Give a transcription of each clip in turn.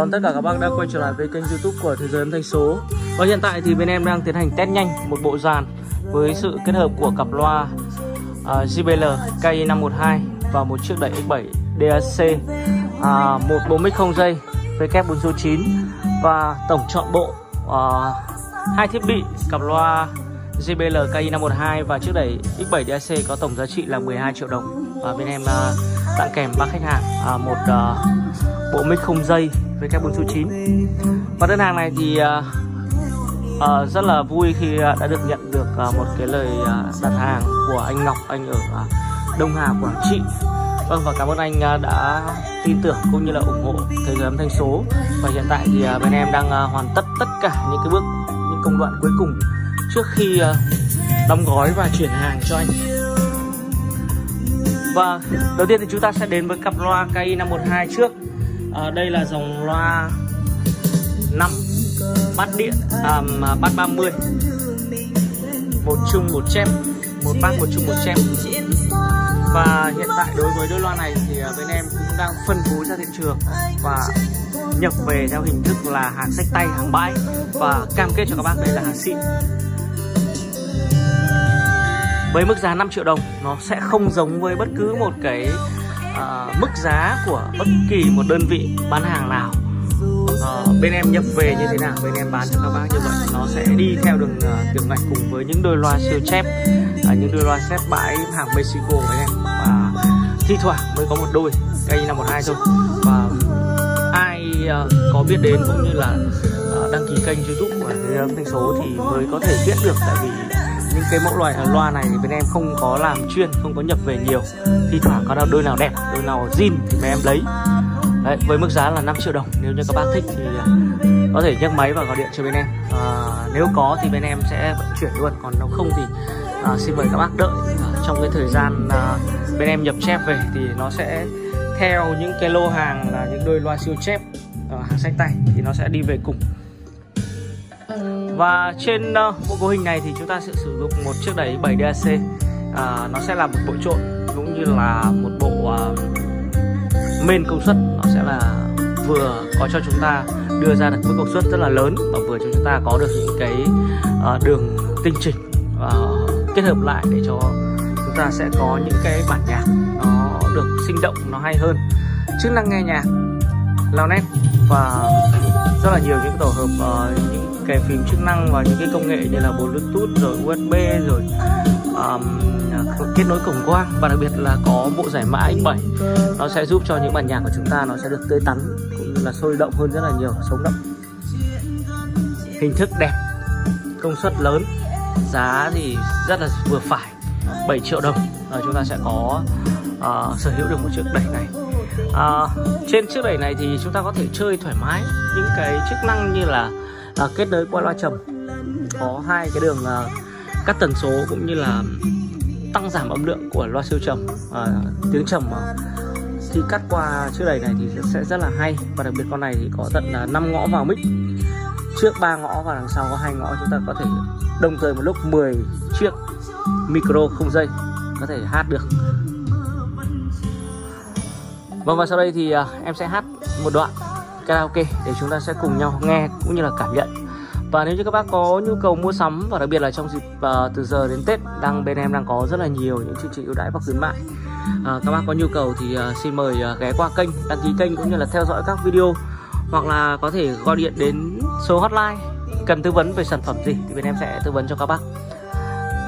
đón tất cả các bác đã quay trở lại với kênh youtube của Thế giới âm thanh số. Và hiện tại thì bên em đang tiến hành test nhanh một bộ dàn Với sự kết hợp của cặp loa uh, JBL KI512 Và một chiếc đẩy X7 DAC uh, à, Một bộ mic không dây với kép 4 số 9 Và tổng chọn bộ uh, hai thiết bị cặp loa JBL KI512 và chiếc đẩy X7 DAC có tổng giá trị là 12 triệu đồng. Và bên em uh, tặng kèm ba khách hàng uh, một uh, bộ mic không dây với các 4 số 9 và đơn hàng này thì uh, uh, rất là vui khi à, đã được nhận được uh, một cái lời uh, đặt hàng của anh Ngọc anh ở uh, Đông Hà Quảng Trị. Vâng và cảm ơn anh uh, đã tin tưởng cũng như là ủng hộ thế giới âm thanh số. Và hiện tại thì uh, bên em đang uh, hoàn tất tất cả những cái bước những công đoạn cuối cùng trước khi uh, đóng gói và chuyển hàng cho anh. Và đầu tiên thì chúng ta sẽ đến với cặp loa KI512 trước à, đây là dòng loa 5 bát điện à, bát 30 một chung một chép một bát một chung một chép và hiện tại đối với đôi loa này thì à, bên em cũng đang phân phối ra thị trường và nhập về theo hình thức là hàng sách tay hàng bãi. Và cam kết cho các bác đây là hàng xịn. Với mức giá 5 triệu đồng nó sẽ không giống với bất cứ một cái uh, mức giá của bất kỳ một đơn vị bán hàng nào. Uh, bên em nhập về như thế nào bên em bán cho các bác như vậy nó sẽ đi theo đường uh, tiểu ngạch cùng với những đôi loa siêu chép uh, những đôi loa xếp bãi hàng Mexico với em. Và thi thoảng mới có một đôi cây là một hai thôi. Và ai uh, có biết đến cũng như là uh, đăng ký kênh youtube của thế giới thanh số thì mới có thể biết được tại vì những cái mẫu loại loa này thì bên em không có làm chuyên không có nhập về nhiều. Thi thoảng có đôi nào đẹp đôi nào zin thì bên em lấy. Đấy, với mức giá là 5 triệu đồng. Nếu như các bác thích thì à, có thể nhấc máy và gọi điện cho bên em. À, nếu có thì bên em sẽ vận chuyển luôn. Còn nếu không thì à, xin mời các bác đợi. À, trong cái thời gian à, bên em nhập chép về thì nó sẽ theo những cái lô hàng là những đôi loa siêu chép à, hàng sách tay thì nó sẽ đi về cùng và trên uh, bộ cấu hình này thì chúng ta sẽ sử dụng một chiếc đẩy 7 DAC à, Nó sẽ là một bộ trộn cũng như là một bộ uh, main công suất. Nó sẽ là vừa có cho chúng ta đưa ra được mức công suất rất là lớn Và vừa cho chúng ta có được những cái uh, đường tinh chỉnh uh, kết hợp lại để cho chúng ta sẽ có những cái bản nhạc nó được sinh động, nó hay hơn. Chức năng nghe nhạc, lao nét và rất là nhiều những tổ hợp uh, những cái phím chức năng và những cái công nghệ như là bluetooth rồi usb rồi um, kết nối cổng quang và đặc biệt là có bộ giải mã x7 nó sẽ giúp cho những bản nhạc của chúng ta nó sẽ được tươi tắn cũng như là sôi động hơn rất là nhiều sống động. Hình thức đẹp công suất lớn giá thì rất là vừa phải 7 triệu đồng. À, chúng ta sẽ có uh, sở hữu được một chiếc đẩy này à, trên chiếc đẩy này thì chúng ta có thể chơi thoải mái. Những cái chức năng như là à, kết nối qua loa trầm có hai cái đường à, cắt tần số cũng như là tăng giảm âm lượng của loa siêu trầm à, tiếng trầm à, khi cắt qua chiếc đẩy này thì sẽ rất là hay và đặc biệt con này thì có tận là 5 ngõ vào mic. Trước ba ngõ và đằng sau có hai ngõ chúng ta có thể đồng thời một lúc 10 chiếc micro không dây có thể hát được. Vâng và sau đây thì uh, em sẽ hát một đoạn karaoke để chúng ta sẽ cùng nhau nghe cũng như là cảm nhận. Và nếu như các bác có nhu cầu mua sắm và đặc biệt là trong dịp uh, từ giờ đến Tết đang bên em đang có rất là nhiều những chương trình ưu đãi và khuyến mại. Uh, các bác có nhu cầu thì uh, xin mời uh, ghé qua kênh đăng ký kênh cũng như là theo dõi các video hoặc là có thể gọi điện đến số hotline cần tư vấn về sản phẩm gì thì bên em sẽ tư vấn cho các bác.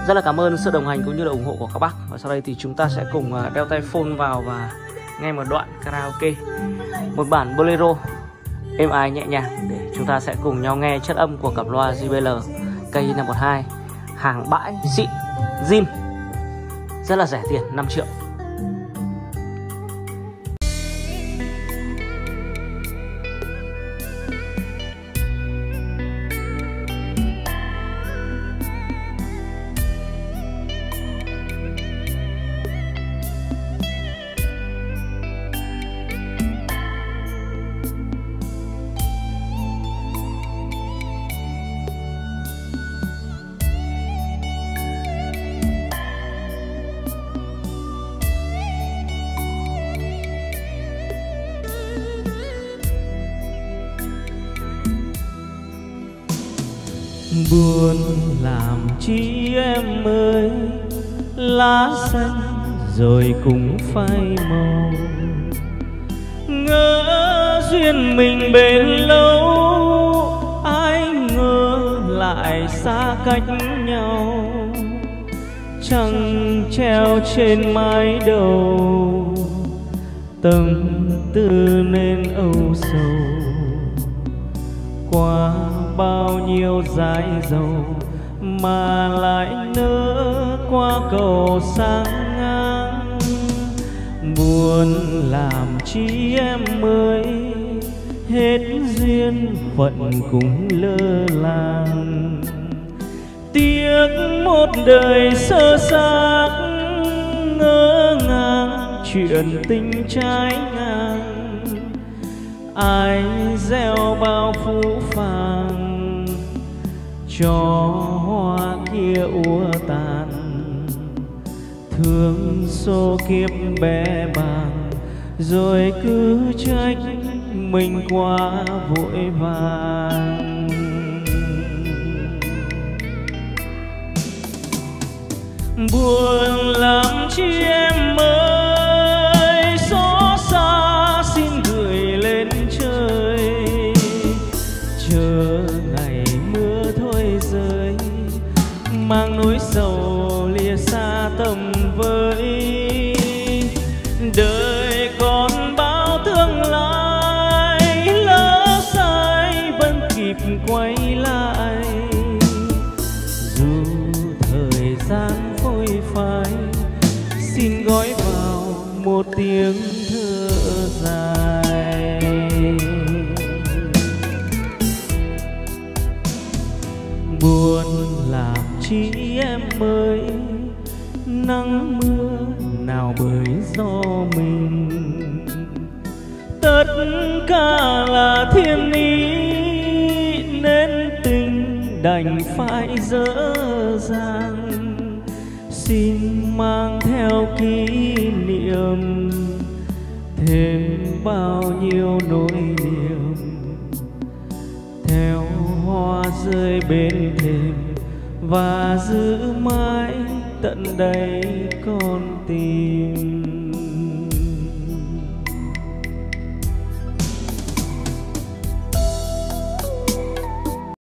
Rất là cảm ơn sự đồng hành cũng như là ủng hộ của các bác. Và sau đây thì chúng ta sẽ cùng đeo tay phone vào và nghe một đoạn karaoke, một bản bolero. Êm ái nhẹ nhàng để chúng ta sẽ cùng nhau nghe chất âm của cặp loa JBL K512 hàng bãi xịn zin rất là rẻ tiền 5 triệu. Buồn làm chi em ơi. Lá xanh rồi cũng phai màu. Ngỡ duyên mình bền lâu, ai ngờ lại xa cách nhau. Trăng treo trên mái đầu, tâm tư nên âu sầu. Qua nhiêu dài dầu mà lại nỡ qua cầu sang ngang. Buồn làm chi em mới hết duyên phận cũng lơ làng. Tiếc một đời sơ xác, ngỡ ngàng chuyện tình trái ngang. Ai gieo bao phũ phàng cho hoa kia úa tàn. Thương số kiếp bé bàng, rồi cứ trách mình quá vội vàng. Buồn làm chi mang nỗi sầu lìa xa tầm với đời còn bao tương lai, lỡ sai vẫn kịp quay lại. Dù thời gian phôi phai, xin gói vào một tiếng thơ dài. Buồn làm chi em ơi. Nắng mưa nào bởi do mình. Tất cả là thiên ý, nên tình đành phải dở dàng. Xin mang theo kỷ niệm, thêm bao nhiêu nỗi niềm. Theo hoa rơi bên thềm và giữ mãi tận đây con tim.